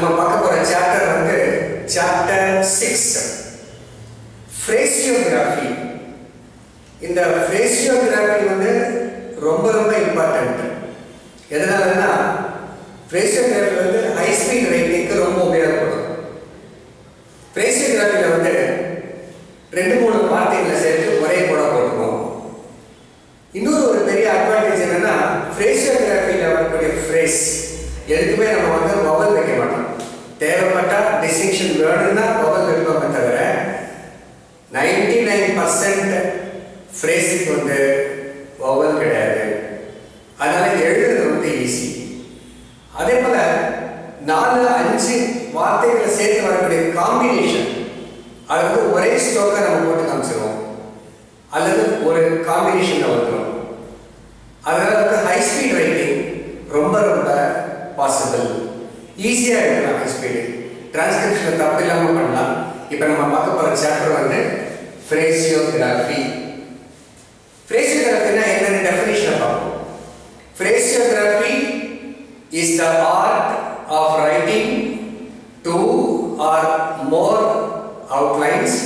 நம்ம பார்க்க போற சாப்டர் வந்து சாப்டர் சிக்ஸ் ஃப்ரேசியோகிராஃபி இந்த ஃப்ரேசியோகிராஃபி வந்து ரொம்ப ரொம்ப இம்பார்ட்டன்ட் எதனாலன்னா ஃப்ரேசியோகிராஃபி வந்து ஹை ஸ்பீட் ரைட்டிங்க்கு ரொம்ப உபயோகப்படும். ஃப்ரேசியோகிராஃபியில் வந்து ரெண்டு மூணு வார்த்தைகளை சேர்த்து ஒரே கூட போட்டுருவோம் இன்னொரு ஒரு பெரிய அட்வான்டேஜ் என்னன்னா ஃப்ரேசியோகிராஃபியில் வரக்கூடிய ஃப்ரேஸ் எதுக்குமே நம்ம வந்து வவல் தேவைப்பட்டா டிஸ்டிங்ஷன் வேணும்னா வவல் விருப்பமே தவிர நைன்டி நைன் பர்சன்ட் ஃப்ரேஸுக்கு வந்து வவல் கிடையாது. அதனால எழுதுறது வந்து ஈஸி அதே போல நாலு அஞ்சு வார்த்தைகளை சேர்த்து வரக்கூடிய காம்பினேஷன் அது வந்து ஒரே ஸ்ட்ரோக்கை நம்ம போட்டு காமிச்சிருவோம். அல்லது ஒரு காம்பினேஷனில் வந்துடும் அதனால வந்து ஹை ஸ்பீட் ரைட்டிங் ரொம்ப ரொம்ப பாசிபிள் ஈஸியாக எழுதலாம் ஹை ஸ்பீடு டிரான்ஸ்கிரிப்ஷன் தப்பு இல்லாமல் பண்ணலாம். இப்போ நம்ம பார்க்க போகிற சாப்டர் வந்து ஃப்ரேசியோகிராஃபி ஃப்ரேசியோகிராஃபினா என்னென்ன டெஃபினேஷனை பார்ப்போம். Phraseography is the art of writing two or more outlines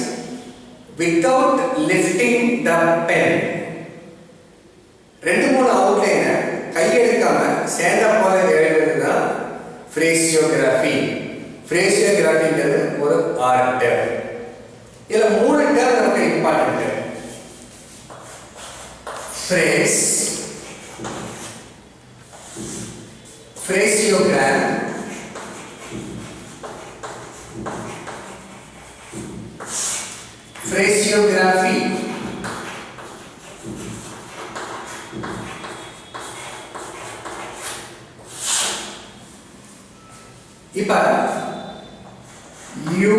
without lifting the pen ரெண்டு மூணு அவுட்லைனை கையெடுக்காம சேர்ந்த போல எழுதுறது தான் ஃப்ரேசியோகிராஃபி ஃப்ரேசியோகிராஃபிங்கிறது ஒரு ஆர்ட் இதுல மூணு டேர்ம் நமக்கு இம்பார்ட்டன்ட் ஃப்ரேஸ் ஃப்ரேசியோகிராம் Phraseography இப்ப யூ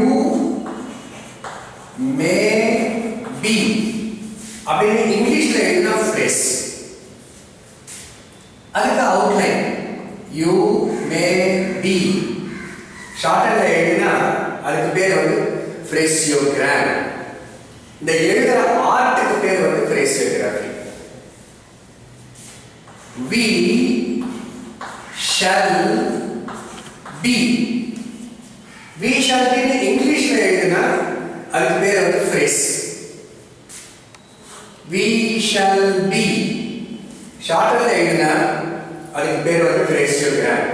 மே பி அப்படின்னு இங்கிலீஷ்ல எழுதின ஃப்ரேஸ் அதுக்கு அவுட்லைன் யூ மே பி ஷார்ட்ல எழுதினா அதுக்கு பேர் வந்து ஃப்ரேசியோகிராம் இந்த எழுதுற ஆர்ட்டுக்கு பேர் வந்து phraseography we shall be we shall இங்கிலீஷில் இங்கிலீஷ்ல எழுதுனா அதுக்கு பேர் வந்து ஃப்ரேஸ் வி ஷல் பி ஷார்ட்டில் எழுதுனா அதுக்கு பேர் வந்து ஃப்ரேசியோகிராஃபி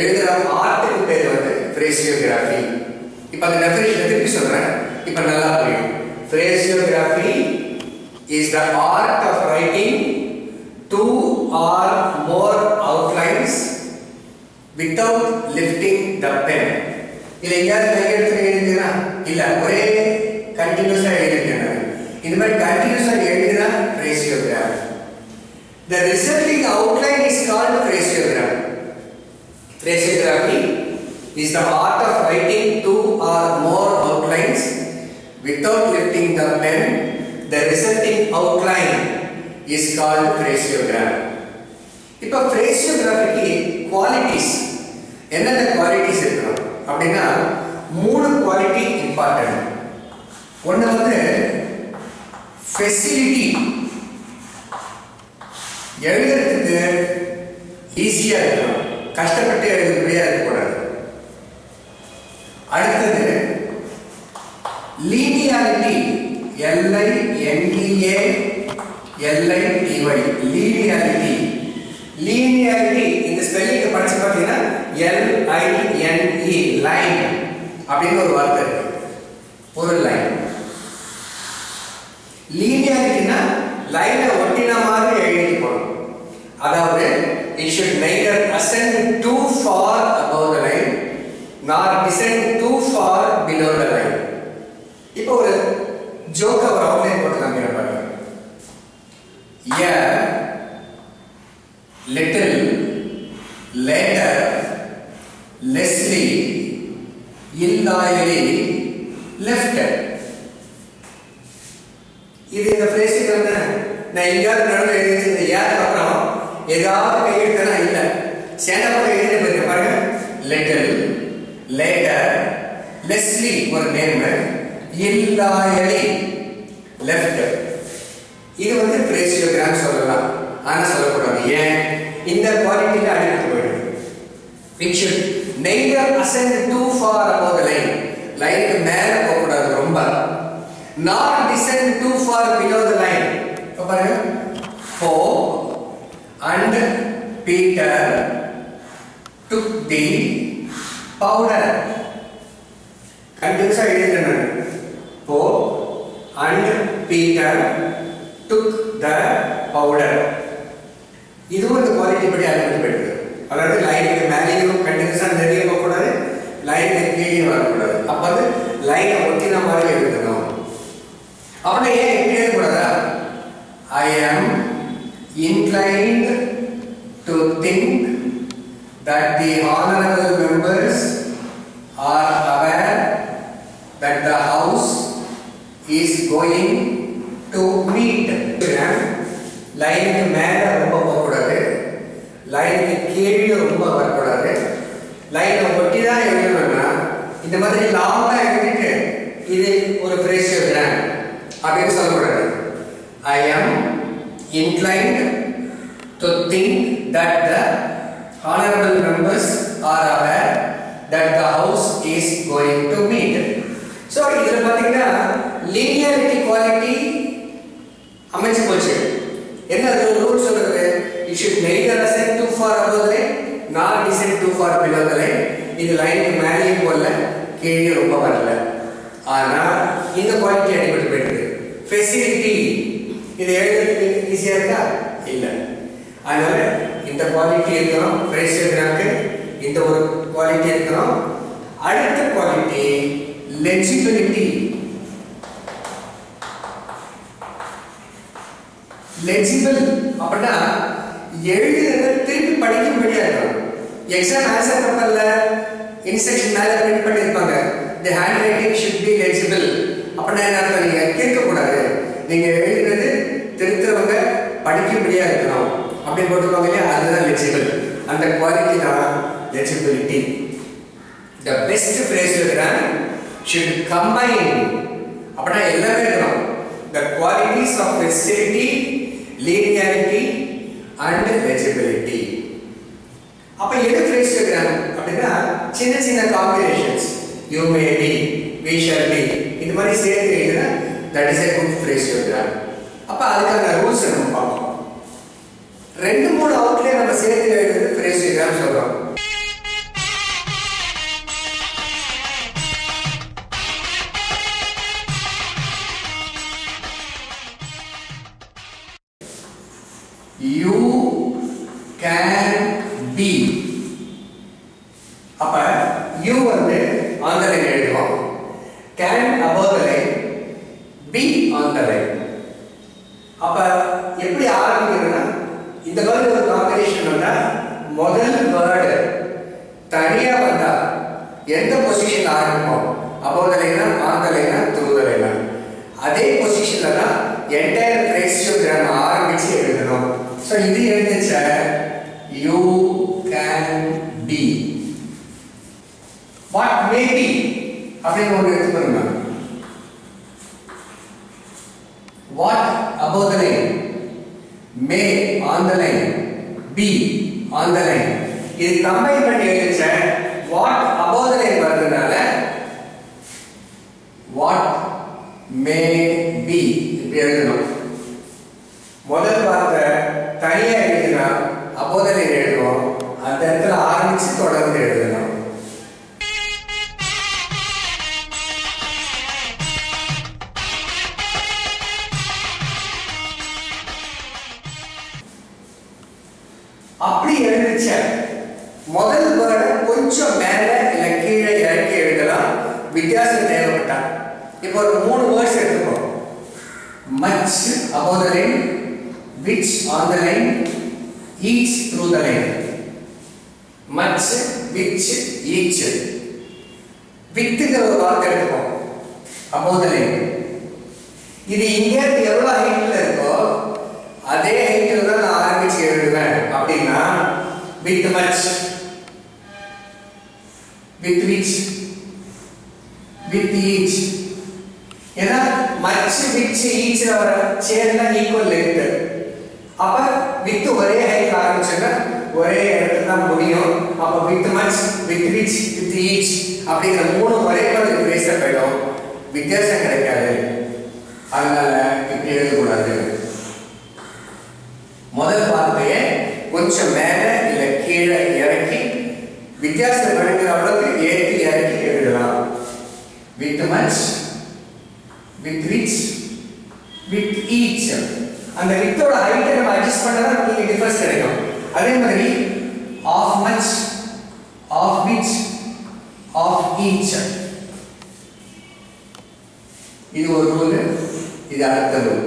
எழுதுற ஆர்ட்டுக்கு பேர் வந்து ஃப்ரேசியோகிராஃபி இப்போ அந்த டெஃபினேஷன் திருப்பி சொல்றேன். இப்போ நல்லா புரியும். Phraseography is the art of writing two or more outlines without lifting the pen. இல்ல எங்கேயாவது கையெழுத்து எழுதுனா இல்ல ஒரே கண்டினியூஸா எழுதிருக்கேன் இந்த மாதிரி கண்டினியூஸா எழுதினா phraseograph. The resulting outline is called phraseograph. Phraseography is the art of writing two or more outlines without lifting the pen, the resulting outline is called phraseogram. இப்போ ஃப்ரேசியோகிராஃபிக்கு குவாலிட்டிஸ் என்னென்ன குவாலிட்டிஸ் இருக்கணும் அப்படின்னா மூணு குவாலிட்டி இம்பார்ட்டன்ட் ஒன்று வந்து facility எழுதுறதுக்கு ஈஸியாக இருக்கணும் கஷ்டப்பட்டு எழுதுபடியாக இருக்கக்கூடாது அடுத்தது linearity L I N D A L I T Y linearity linearity இந்த ஸ்பெல்லிங் படிச்சு பார்த்தீங்கன்னா எல்ஐஎன்இ லைன் அப்படின்னு ஒரு வார்த்தை இருக்கு. ஒரு லைன் லீனியாரிட்டினா லைனை ஒட்டின மாதிரி எழுதிட்டு போகணும். அதாவது it should neither ascend too far above the line nor descend too far below the line இப்போ ஒரு ஜோக்கை ஒரு அவுட்லைன் போட்டு காமிக்கிற பாருங்க. Little later Leslie illoyally left. இது இந்த ஃப்ரேஸுக்கு வந்து நான் எங்கேயாவது நடந்து எழுதிச்சிருந்த யாருக்கு அப்புறம் ஏதாவது கையெழுத்தனா இல்லை. சேண்டப்பட்ட எழுதி போயிருக்க பாருங்க லெட்டர் லேட்டர் லெஸ்லி ஒரு நேம் இல்லாயலி லெஃப்ட் இது வந்து பிரேசியோகிராம் சொல்லலாம். ஆனால் சொல்லக்கூடாது ஏன் இந்த குவாலிட்டியில் அடிபட்டு போயிடும் it should neither ascend too far above the line லைனுக்கு மேலே போகக்கூடாது ரொம்ப not descend too far below the line இப்போ பாருங்க Paul and Peter took the powder கண்டிப்பாக எழுதுறேன் Paul and Peter took the powder இதுவும் இந்த குவாலிட்டி படி அறிமுகப்படுது அதாவது லைனுக்கு மேலேயும் கண்டினியூஸாக நிறைய போகக்கூடாது லைனுக்கு கீழே வரக்கூடாது. அப்போ வந்து லைனை ஒட்டின மாதிரி எழுதணும் அப்படின்னா ஏன் எப்படி எழுதக்கூடாதா I am inclined to think that the honorable members are aware that the house is going to meet. லைனுக்கு மேலே லைனுக்கு கீழே ரொம்ப வரக்கூடாது. லைனை ஒட்டி தான் எழுதணும்னா இந்த மாதிரி லாங்காக எழுதிட்டு இது ஒரு பிரேசியோகிராம் அப்படின்னு சொல்லக்கூடாது. I am inclined to think that the honourable members are aware that the house is going to meet so இதில் பார்த்தீங்கன்னா லீனியாரிட்டி குவாலிட்டி அமைச்சு போச்சு. என்ன அது ஒரு ரூல் should இட் ascend too far too far above the line nor descend too far below the line. இது லைனுக்கு மேலேயும் போகல கீழே ரொம்ப வரல. ஆனால் இந்த குவாலிட்டி அடிபட்டு போயிட்டு ஃபெசிலிட்டி இது எழுதுறதுக்கு ஈஸியாக இருக்கா? இல்லை. அதனால இந்த குவாலிட்டி இருக்கிறோம் பிரேசியர்களுக்கு இந்த ஒரு குவாலிட்டி இருக்கிறோம். அடுத்த குவாலிட்டி லெஜிபிலிட்டி லெஜிபிள் அப்படின்னா எழுதுறத திருப்பி படிக்கும்படியா இருக்கணும் எக்ஸாம் ஆன்சர் பேப்பர்ல இன்ஸ்ட்ரக்ஷன் மேல பிரிண்ட் பண்ணிருப்பாங்க the handwriting should be legible அப்படின்னா என்ன அர்த்தம்? நீங்க கேட்க கூடாது நீங்க எழுதுறது திருத்துறவங்க படிக்கும்படியா இருக்கணும். அப்படி போட்டுருவாங்க இல்லையா? அதுதான் லெஜிபிள் அந்த குவாலிட்டி தான் legibility the best phraseogram should combine அப்படின்னா எல்லாமே இருக்கணும். The qualities of facility linearity and legibility அப்ப எது ஃப்ரேசியோகிராம் அப்படின்னா சின்ன சின்ன combinations you may be we shall be இந்த மாதிரி சேர்த்து எழுதுனா that is a good phraseogram அப்ப அதுக்கான ரூல்ஸ் நம்ம பார்ப்போம். ரெண்டு மூணு அவுட்லயே நம்ம சேர்த்து எழுதுறது ஃப்ரேசியோகிராம் சொல்றோம். அப்ப எப்படி ஆரம்பிக்கிறதுன்னா இந்த மாதிரி ஒரு காம்பினேஷன் முதல் வேர்டு தனியா வந்தா எந்த பொசிஷன் ஆரம்பிப்போம்? above the line ஆன் அதே பொசிஷன்ல தான் என்டையர் ஃப்ரேசியோகிராம் ஆரம்பிச்சு எழுதணும். ஸோ இது எழுந்துச்ச you can be what may be அப்படின்னு ஒன்று எடுத்துக்கணுங்க what above the line May on the line B on the line இது கம்பைன் பண்ணி much above the line which on the line each through the line much which each. வித்துங்கிற ஒரு வார்த்தை எடுத்துக்கோ above the line இது இங்க இருந்து எவ்வளவு ஹைட்ல இருக்கோ அதே ஹைட்ல தான் நான் ஆரம்பிச்சு எழுதுவேன். அப்படின்னா with much with which with each ஏன்னா மச்சு விச் ஈச் வர சேர்ந்தா ஈக்குவல் லென்த் அப்ப வித் ஒரே ஹைட் ஆரம்பிச்சுன்னா ஒரே இடத்துல தான் முடியும் அப்ப with much with which with each அப்படிங்கிற மூணு ஒரே மாதிரி ஃப்ரேஸை போயிடும் வித்தியாசம் கிடைக்காது அதனால இப்படி எழுதக்கூடாது முதல் வார்த்தையை கொஞ்சம் மேல இல்ல கீழே இறக்கி வித்தியாசம் கிடைக்கிற அளவுக்கு ஏற்றி இறக்கி எழுதலாம் with much with which with each அந்த வித்தோட ஹைட்டை நம்ம அட்ஜஸ்ட் பண்ணா நீங்க டிஃபரன்ஸ் கிடைக்கும். அதே மாதிரி of much of which of each இது ஒரு ரூல் இது அடுத்த ரூல்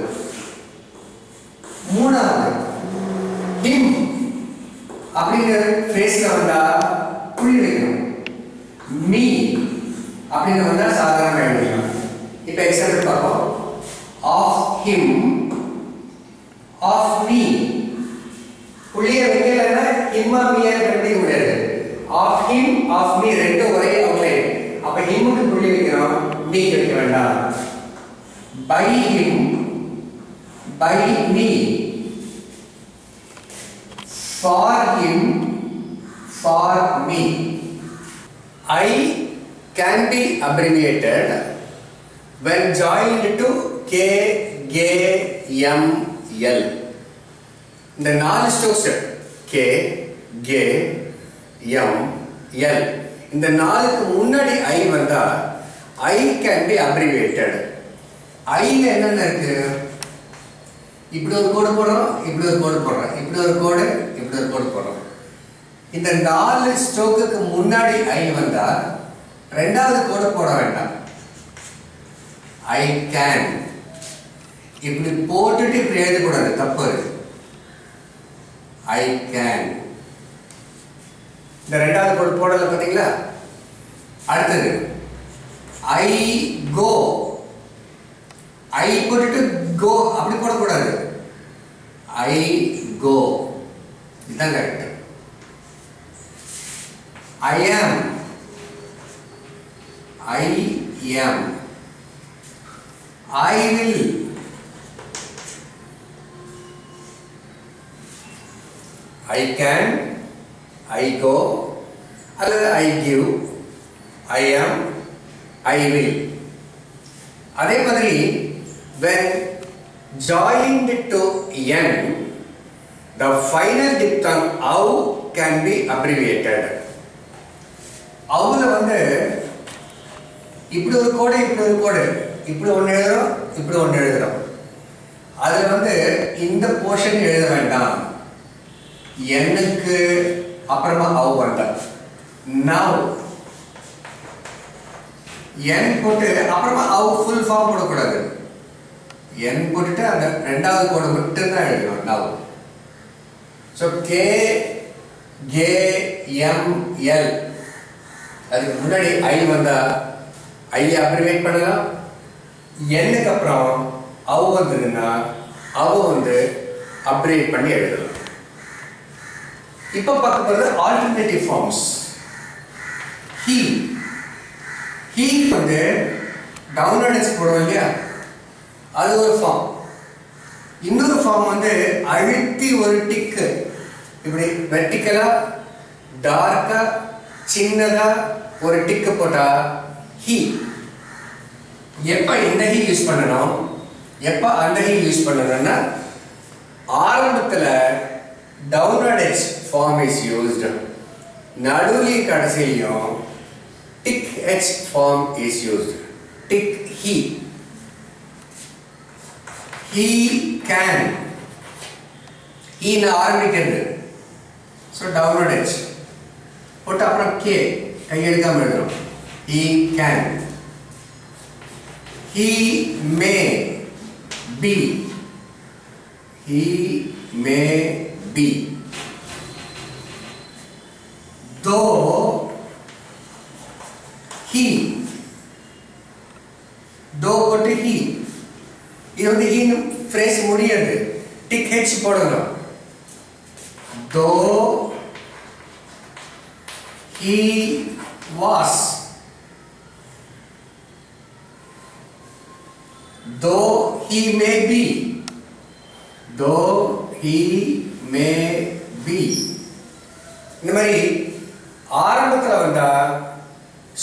மூணாவது ஹிம் அப்படிங்கிற ஃபேஸ்ல வந்தா புள்ளி வைக்கணும். மீ அப்படின்னு வந்தா சாதாரண பேசுறது பார்ப்போம் ஆஃப் ஹிம் ஆஃப் மீ புள்ளிய வைக்கலன்னா ஹிம்மா மீயா கண்டுபிடிக்க முடியாது ஆஃப் ஹிம் ஆஃப் மீ ரெண்டும் ஒரே அவுட்லைன் அப்ப ஹிம்முக்கு புள்ளி வைக்கிறோம் மீக்கு வைக்க வேண்டாம் by him by me for him for me I can be abbreviated when joined to K, G, M, L. இந்த நாலு strokes K K M L இந்த நாலுக்கு முன்னாடி ஐ வந்தா I can be abbreviated. ஐல என்னென்ன இருக்கு இப்படி ஒரு கோடு போடுறோம் இப்படி ஒரு கோடு போடுறோம் இப்படி ஒரு கோடு இப்படி ஒரு கோடு போடுறோம் இந்த நாலு ஸ்ட்ரோக்குக்கு முன்னாடி ஐ வந்தால் ரெண்டாவது கோடு போட வேண்டாம் ஐ கேன் இப்படி போட்டுட்டு இப்படி எழுதக்கூடாது தப்பு. ஐ கேன் இந்த ரெண்டாவது பொருள் போடல பார்த்தீங்களா? அடுத்தது ஐ கோ ஐ போட்டுட்டு கோ அப்படி போடக்கூடாது. ஐ கோ இதுதான் correct I am I am I will I can I go அல்லது I give I am I will அதே மாதிரி when joined to n the final diphthong au can be abbreviated அவுல வந்து இப்படி ஒரு கோடு இப்படி ஒரு கோடு இப்படி ஒன்று எழுதுறோம் இப்படி ஒன்று எழுதுறோம். அதில் வந்து இந்த போர்ஷன் எழுத வேண்டாம். எண்ணுக்கு அப்புறமா அவ் வேண்டாம் நவ் என் போட்டு அப்புறமா அவ் ஃபுல் ஃபார்ம் போடக்கூடாது. என் போட்டுட்டு அந்த ரெண்டாவது கோடு மட்டும்தான் எழுதணும் now so K K M L அதுக்கு முன்னாடி ஐ வந்தா ஐ அப்ரிவேட் பண்ணலாம். எண்ணுக்கு அப்புறம் அவ வந்ததுன்னா அவ வந்து அப்கிரேட் பண்ணி எழுதலாம். இப்போ பார்க்க போகிறது ஆல்டர்னேட்டிவ் ஃபார்ம்ஸ் ஹீ ஹீ வந்து டவுன் அடிச்சு போடுவோம் இல்லையா? அது ஒரு ஃபார்ம் இன்னொரு ஃபார்ம் வந்து அழுத்தி ஒரு டிக்கு இப்படி வெர்டிக்கலா டார்க்கா சின்னதா ஒரு டிக்கு போட்டா ஹீ எப்ப இந்த ஹீ யூஸ் பண்ணணும்? எப்ப அந்த ஹீ யூஸ் பண்ணணும்னா ஆரம்பத்துல downward H form is used நடுவுலையும் கடைசியிலையும் tick H form is used tick he he can ஹீல ஆரம்பிக்கிறது. ஸோ டவுன்வர்ட் எச் போட்டு அப்புறம் கே கையெழுத்தாம எழுதுறோம் he can he may be he may be though he though போட்டு he இது வந்து ஹீன்னு ஃப்ரேஸ் முடியாது டிக் ஹெச் போடணும் though he was. Though he may be. Though he may be. இந்த மாதிரி ஆரம்பத்தில் வந்தா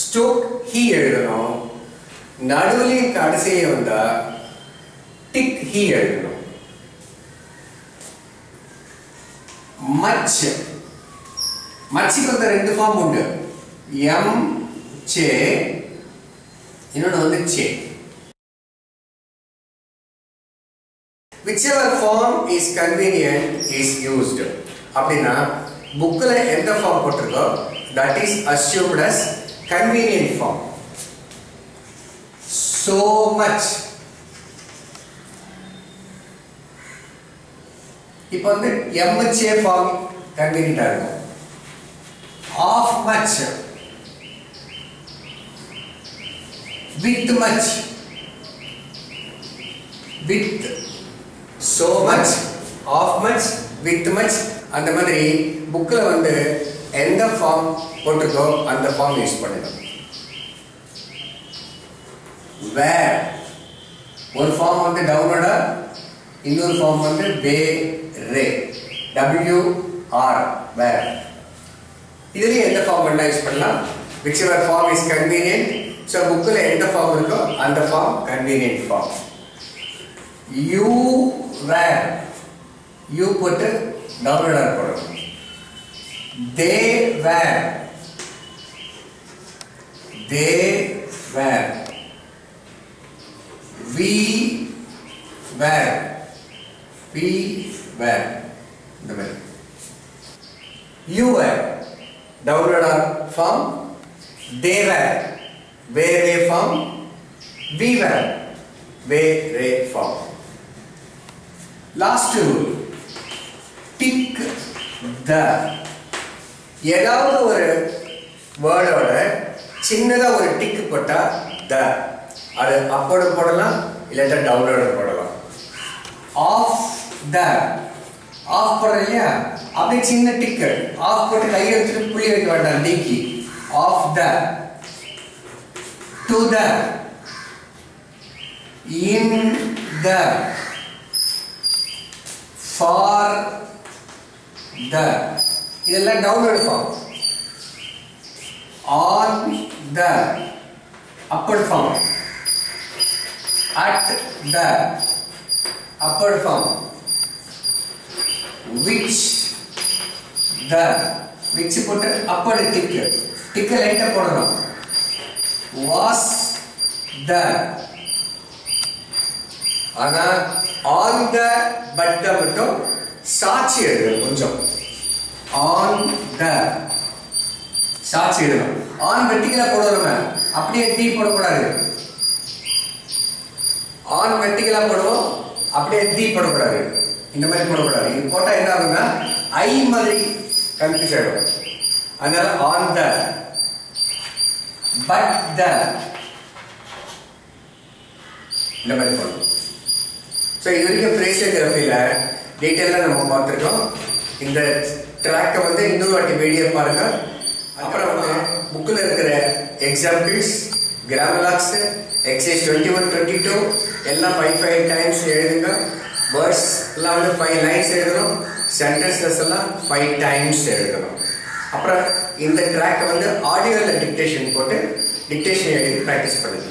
ஸ்டோக் ஹீ எழுதணும். நடுவுலையும் கடைசியே வந்தா டிக் ஹீ எழுதணும். மச் மச்சுக்கு வந்து ரெண்டு ஃபார்ம் உண்டு. எம் சே இன்னொன்று வந்து சே whichever form is convenient is used அப்படின்னா புக்கில் எந்த ஃபார்ம் போட்டிருக்கோ that is assumed as convenient form so much இப்போ வந்து எம்ஹெச்ஏ ஃபார்ம் கன்வீனியண்டா இருக்கும் of much with much with so much of much with much அந்த மாதிரி புக்கில் வந்து எந்த ஃபார்ம் போட்டிருக்கோ அந்த ஃபார்ம் யூஸ் பண்ணிடும் வேர் ஒரு ஃபார்ம் வந்து டவுனோட இன்னொரு ஃபார்ம் வந்து வே ரே டபிள்யூ ஆர் வேர் இதுலேயும் எந்த ஃபார்ம் வேணா யூஸ் பண்ணலாம். Whichever form is convenient so புக்கில் எந்த ஃபார்ம் இருக்கோ அந்த form convenient form you where you put a nominal pronoun. They were. They were. We were. We were. The way. You were. dot from. They were. where they form. We were. where they form. Last rule tick the ஏதாவது ஒரு வேர்டோட சின்னதாக ஒரு tick போட்டால் த அது அப்போட போடலாம் இல்லாட்டா டவுன்லோட போடலாம். Of the of போடுறோம் இல்லையா? அப்படியே சின்ன டிக்கு ஆஃப் போட்டு கையை வச்சுட்டு புள்ளி வைக்க வேண்டாம் நீக்கி. Of the to the in the for the இதெல்லாம் downward form on the upper form at the upper form which the which போட்டு அப்பர் டிக்கு டிக்கு லைட்டா போடணும். வாஸ் த ஆனா ஆன் த பட்ட மட்டும் சாட்சி எழுதணும் கொஞ்சம். ஆன் த சாட்சி எழுதணும். ஆன் வெட்டிக்கலா போடுவோம் அப்படியே டீ போடக்கூடாது. ஆன் வெட்டிக்கலா போடுவோம் அப்படியே டீ போடக்கூடாது. இந்த மாதிரி போடக்கூடாது. இது போட்டால் என்ன ஆகும்னா ஐ மாதிரி கன்ஃபியூஸ் ஆகிடும் அதனால ஆன் த பட் த இந்த மாதிரி போடணும். ஸோ இது வரைக்கும் ஃப்ரேசியோகிராஃபியில் டீட்டெயிலாக நம்ம பார்த்துருக்கோம். இந்த ட்ராக்கை வந்து இன்னொரு வாட்டி வீடியோ பாருங்க. அப்புறம் வந்து புக்கில் இருக்கிற examples grammalogues exercise twenty one twenty two எல்லாம் ஃபைவ் ஃபைவ் டைம்ஸ் எழுதுங்க. வேர்ட்ஸ் எல்லாம் வந்து ஃபைவ் லைன்ஸ் எழுதணும். சென்டென்சஸ் எல்லாம் ஃபைவ் டைம்ஸ் எழுதணும். அப்புறம் இந்த ட்ராக்கை வந்து ஆடியோவில் டிக்டேஷன் போட்டு டிக்டேஷன் எழுதி ப்ராக்டிஸ் பண்ணுங்க.